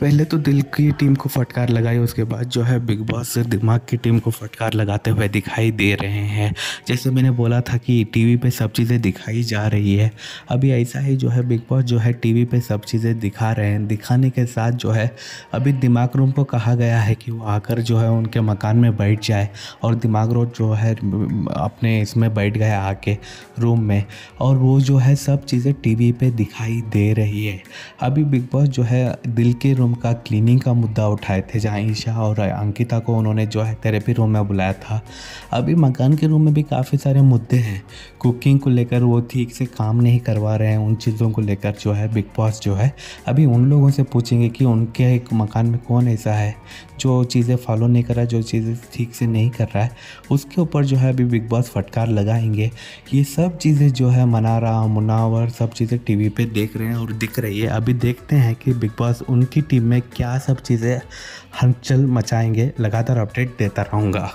पहले तो दिल की टीम को फटकार लगाई, उसके बाद जो है बिग बॉस दिमाग की टीम को फटकार लगाते हुए दिखाई दे रहे हैं। जैसे मैंने बोला था कि टीवी पे सब चीज़ें दिखाई जा रही है। अभी ऐसा ही जो है बिग बॉस जो है टीवी पे सब चीज़ें दिखा रहे हैं। दिखाने के साथ जो है अभी दिमाग रूम को कहा गया है कि वो आकर जो है उनके मकान में बैठ जाए और दिमाग रोड जो है अपने इसमें बैठ गया आके रूम में और वो जो है सब चीज़ें टीवी पे दिखाई दे रही है। अभी बिग बॉस जो है दिल के रूम का क्लीनिंग का मुद्दा उठाए थे, जहाँ ईशा और अंकिता को उन्होंने जो है थेरेपी रूम में बुलाया था। अभी मकान के रूम में भी काफ़ी सारे मुद्दे हैं। कुकिंग को लेकर वो ठीक से काम नहीं करवा रहे हैं, उन चीज़ों को लेकर जो है बिग बॉस जो है, अभी उन लोगों से पूछेंगे कि उनके एक मकान में कौन ऐसा है, जो चीज़ें फॉलो नहीं कर रहा है जो चीज़ें ठीक से नहीं कर रहा है। उसके ऊपर जो है अभी बिग बॉस फटकार लगाएँगे। ये सब चीज़ें जो है मना रहा मुनावर, सब चीज़ें टीवी पे देख रहे हैं और दिख रही है। अभी देखते हैं कि बिग बॉस उनकी टीम में क्या सब चीज़ें हलचल मचाएँगे लगातार अपडेट देता रहूँगा।